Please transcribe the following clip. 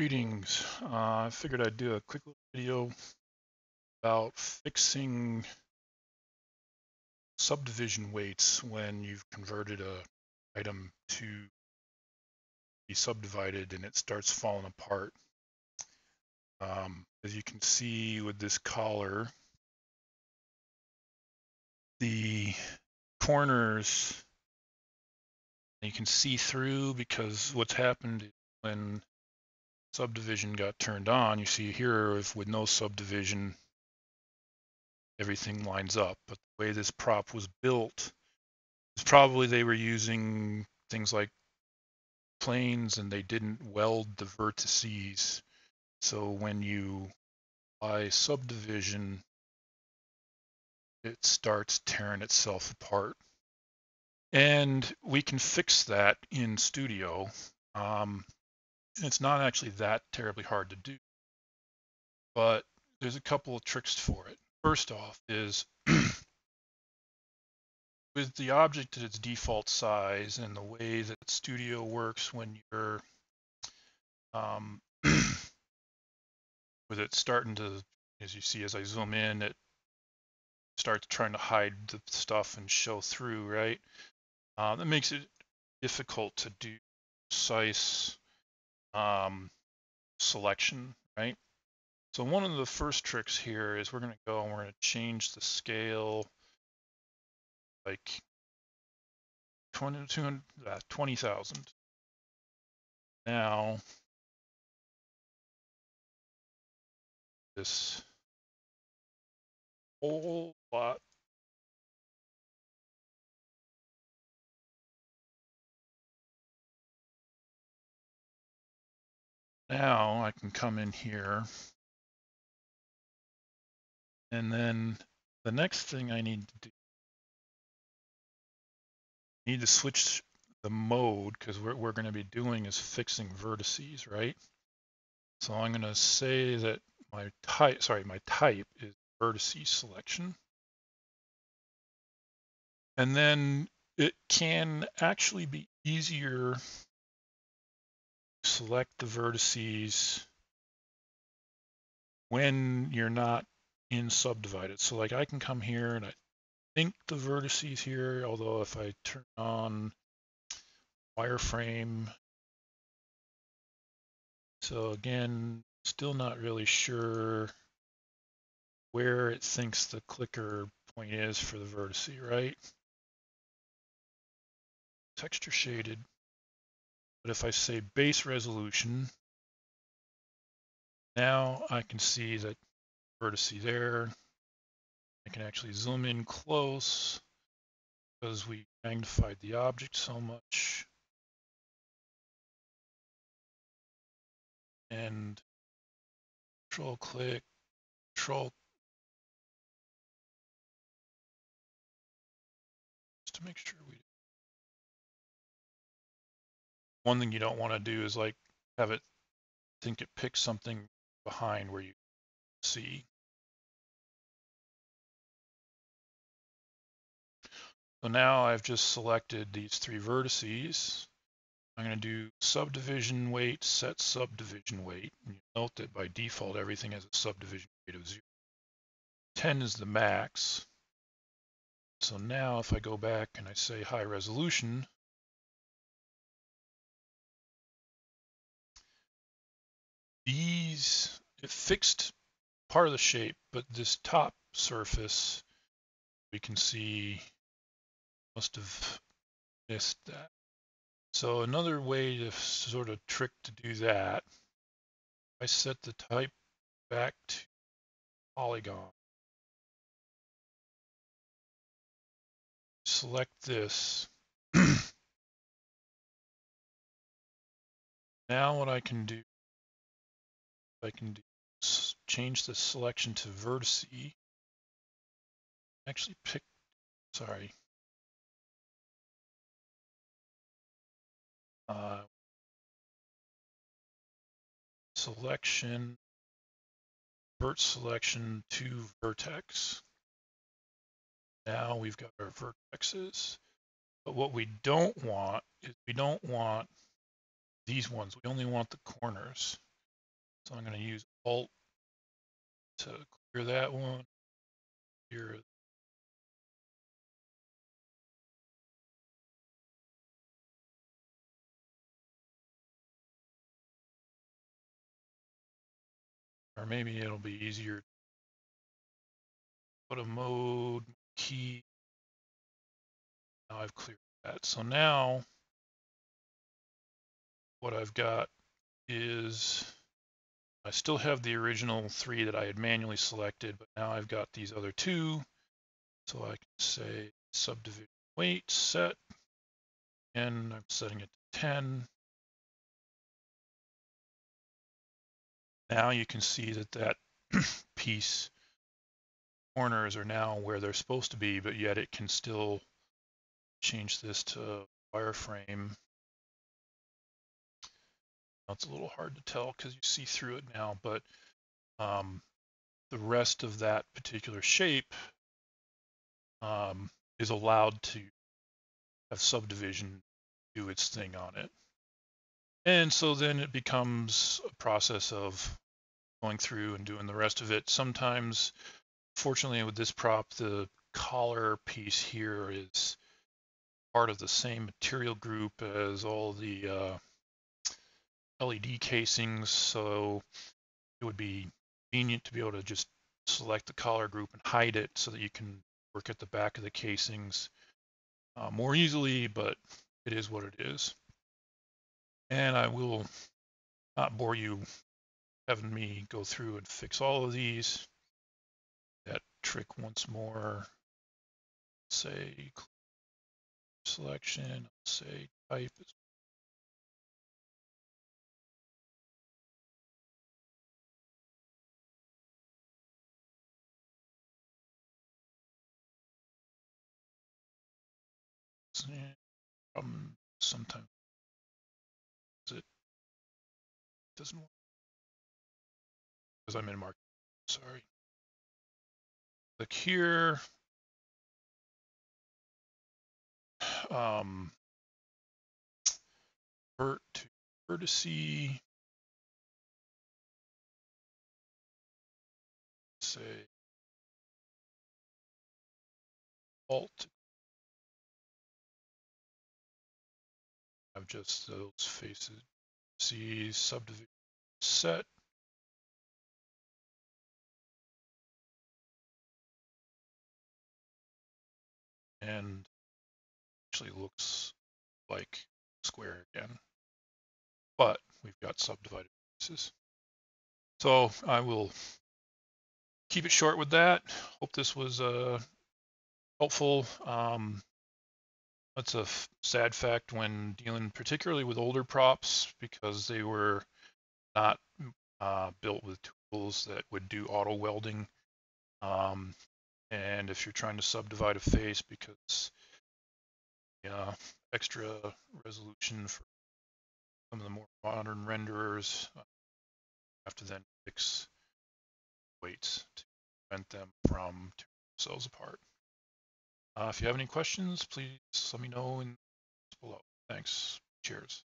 Greetings. Uh, I figured I'd do a quick little video about fixing subdivision weights when you've converted a item to be subdivided and it starts falling apart. Um, as you can see with this collar, the corners you can see through because what's happened when subdivision got turned on, you see here if with no subdivision, everything lines up. But the way this prop was built, is probably they were using things like planes and they didn't weld the vertices. So when you apply subdivision, it starts tearing itself apart. And we can fix that in Studio. Um, it's not actually that terribly hard to do, but there's a couple of tricks for it. First off is with the object at its default size and the way that Studio works when you're um, with it starting to, as you see, as I zoom in, it starts trying to hide the stuff and show through, right? Um, that makes it difficult to do precise um, selection, right? So one of the first tricks here is we're going to go and we're going to change the scale like 20, 200, uh, 20,000. Now, this whole lot Now I can come in here. And then the next thing I need to do, I need to switch the mode because what we're going to be doing is fixing vertices, right? So I'm going to say that my type, sorry, my type is vertices selection. And then it can actually be easier select the vertices when you're not in subdivided. So like I can come here and I think the vertices here, although if I turn on wireframe, so again, still not really sure where it thinks the clicker point is for the vertice, right? Texture shaded. But if I say base resolution, now I can see that vertice there. I can actually zoom in close because we magnified the object so much. And control click, control just to make sure one thing you don't want to do is like have it think it picks something behind where you see. So now I've just selected these three vertices. I'm going to do subdivision weight, set subdivision weight. And you note that by default, everything has a subdivision weight of zero. 10 is the max. So now if I go back and I say high resolution, these, fixed part of the shape, but this top surface, we can see must have missed that. So another way to sort of trick to do that, I set the type back to polygon. Select this. now what I can do I can do, change the selection to vertice. Actually pick, sorry. Uh, selection, vert selection to vertex. Now we've got our vertexes. But what we don't want is we don't want these ones. We only want the corners. So I'm going to use Alt to clear that one. Clear or maybe it'll be easier. Put a mode key. Now I've cleared that. So now what I've got is I still have the original three that I had manually selected, but now I've got these other two. So I can say subdivision weight set, and I'm setting it to 10. Now you can see that that piece corners are now where they're supposed to be, but yet it can still change this to wireframe. It's a little hard to tell because you see through it now, but um, the rest of that particular shape um, is allowed to have subdivision do its thing on it. And so then it becomes a process of going through and doing the rest of it. Sometimes, fortunately with this prop, the collar piece here is part of the same material group as all the uh, LED casings. So it would be convenient to be able to just select the collar group and hide it so that you can work at the back of the casings uh, more easily, but it is what it is. And I will not bore you having me go through and fix all of these. That trick once more. Say selection, say type is um, sometimes it doesn't work because I'm in market. Sorry. Click here. Um, vert to vertice. Say alt. Just those faces see subdivision set. And actually looks like square again, but we've got subdivided pieces. So I will keep it short with that. Hope this was uh, helpful. Um, that's a sad fact when dealing particularly with older props because they were not uh, built with tools that would do auto welding. Um, and if you're trying to subdivide a face because uh, extra resolution for some of the more modern renderers, uh, have to then fix weights to prevent them from tearing themselves apart. Uh, if you have any questions, please let me know in below. Thanks. Cheers.